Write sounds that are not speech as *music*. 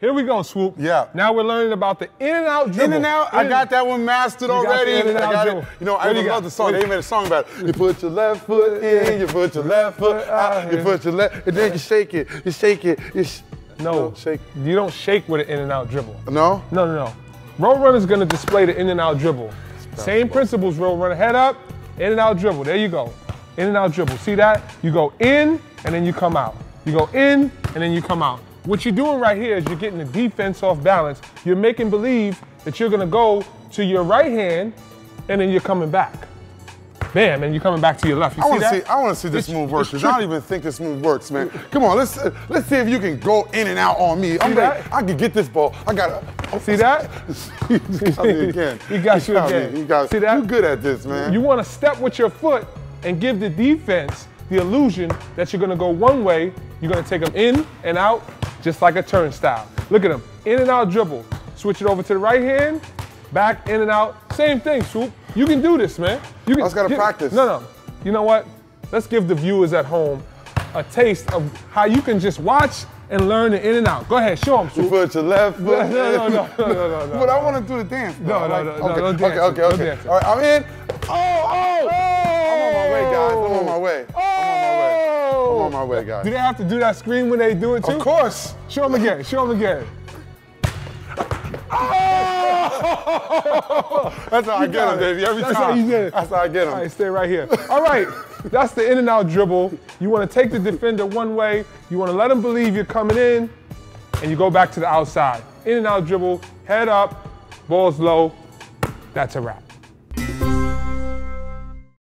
Here we go, Swoop. Yeah. Now we're learning about the in and out dribble. In and out, I got that one mastered You already. in and out got dribble. it. You know, I even love the song. They made a song about it. You put your left foot in, you put your left foot out, you put your left, and then you shake it, you shake it, you sh- No, shake. You don't shake with an in and out dribble. No? No, no, no. Road runner's gonna display the in and out dribble. Same principles, road runner. Head up, in and out dribble. There you go. In and out dribble. See that? You go in and then you come out. You go in and then you come out. What you're doing right here is you're getting the defense off balance. You're making believe that you're gonna go to your right hand and then you're coming back. Bam, and you're coming back to your left. You I see want to that? see. I want to see this It's- move work because I don't even think this move works, man. Come on, let's let's see if you can go in and out on me. I'm See that? I can get this ball. I got to oh. See that? *laughs* he got me *laughs* again. He got you got me. again. He got. See that? You good at this, man? You want to step with your foot and give the defense the illusion that you're going to go one way. You're going to take them in and out just like a turnstile. Look at them. In and out dribble. Switch it over to the right hand. Back, in and out. Same thing, Swoop. You can do this, man. You can, oh, I just gotta get- practice. No, no. You know what? Let's give the viewers at home a taste of how you can just watch and learn the in and out. Go ahead, show them, You Swoop. put your left *laughs* No, foot. no, no, no, no, no, no, no. But I want to do the dance. No, no, no, no, okay, no okay, dancing, okay, no okay. dancing. All right, I'm in. Oh, oh, I'm I'm on my way, guys. Do they have to do that scream when they do it too? Of course. Show them again. Show them again. *laughs* That's how I get got him, baby. Every That's time. how you get it. That's how I get him. All right, stay right here. All right, that's the in and out dribble. You want to take the defender one way. You want to let him believe you're coming in, and you go back to the outside. In and out dribble, head up, balls low. That's a wrap.